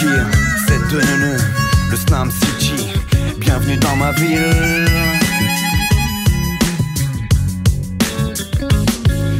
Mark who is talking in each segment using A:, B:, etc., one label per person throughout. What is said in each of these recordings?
A: de neuneu, le Snam City. Bienvenue dans ma ville.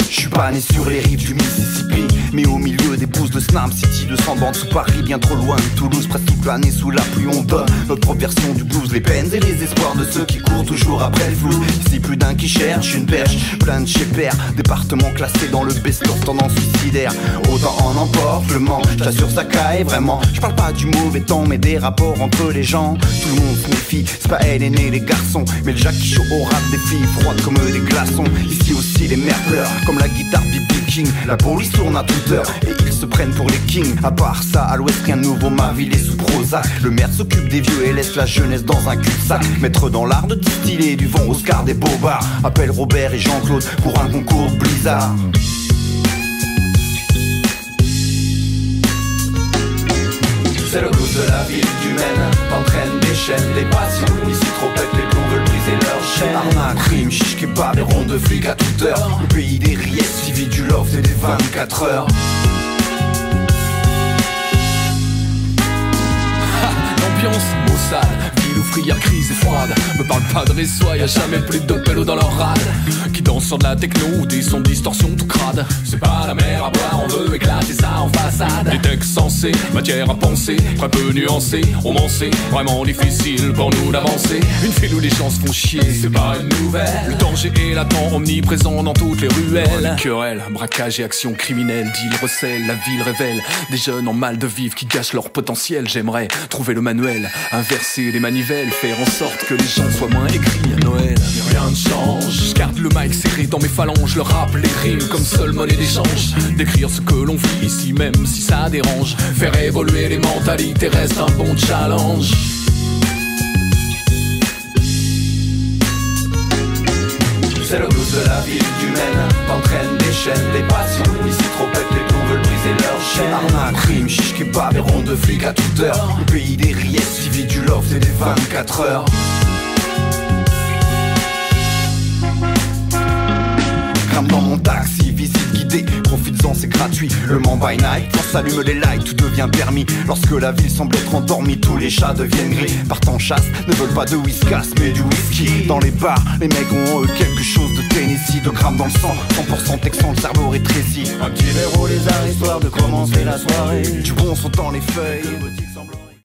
A: Je suis pas né sur les rives du Mississippi, mais au milieu des pousses de Snam City, de bandes sous Paris, bien trop loin de Toulouse, presque toute l'année sous la pluie, on donne notre propre version du blues, les peines et les espoirs de ceux qui courent toujours après le flou. Ici, plus d'un qui cherche une perche, plein de chez père, département classé dans le best-of tendance suicidaire. Autant en emporte le j'assure ça caille vraiment. Je parle pas du mauvais temps, mais des rapports entre les gens. Tout le monde se méfie, c'est pas elle aînée les garçons, mais le Jackie chaud au rap des filles froides comme des glaçons. Ici aussi, les mères pleurent, comme la guitare B.B. King. La police tourne à toute et ils se prennent pour les kings. À part ça, à l'ouest, rien de nouveau, ma ville est sous Prozac. Le maire s'occupe des vieux et laisse la jeunesse dans un cul-de-sac. Maître dans l'art de distiller du vent Oscar des bobards. Appelle Robert et Jean-Claude pour un concours Blizzard. C'est le goût de la ville du Maine T'entraînes des chaînes, des passions kebab, des ronds de flics à toute heure. Le pays des rillettes, suivi du loft et des 24 heures.
B: L'ambiance maussade, ville ouvrière crise et froide. Me parle pas de réseau, y'a jamais plus de pélo dans leur rade. Qui dansent sur de la techno ou des sons de façade. Des textes sensés, matière à penser, très peu nuancée, romancée Vraiment difficile pour nous d'avancer. Une ville où les gens se font chier, c'est pas une nouvelle. Le danger est latent, omniprésent dans toutes les ruelles. Querelle, braquage et action criminelle, deal, recèle, la ville révèle. Des jeunes en mal de vivre qui gâchent leur potentiel. J'aimerais trouver le manuel, inverser les manivelles Faire en sorte que les gens soient moins écrits à Noël. Mais rien ne change, je garde le mic serré dans mes phalanges. Le rap, les rimes comme seule monnaie d'échange. D'écrire ce que l'on vit ici même si ça dérange. Faire évoluer les mentalités reste un bon challenge.
A: C'est le goût de la ville du Maine. T'entraînes des chaînes, des passions. Ici trop pète, les plombs veulent briser leurs chaînes Arnaque, crime, chiche, kebab, des ronds de flics à toute heure. Le pays des rillettes, suivi du loft et des 24 heures Crame dans mon taxi, visite guidée, profites-en c'est gratuit. Le Mans by night, quand s'allument les lights, tout devient permis. Lorsque la ville semble être endormie, tous les chats deviennent gris. Partent en chasse, ne veulent pas de whiskas mais du whisky. Dans les bars, les mecs ont eux quelque chose de Tennessee De grammes dans le sang, 100% texan, le cerveau rétréci Un petit verre au lézard, histoire de commencer la soirée. Du bon sont dans les feuilles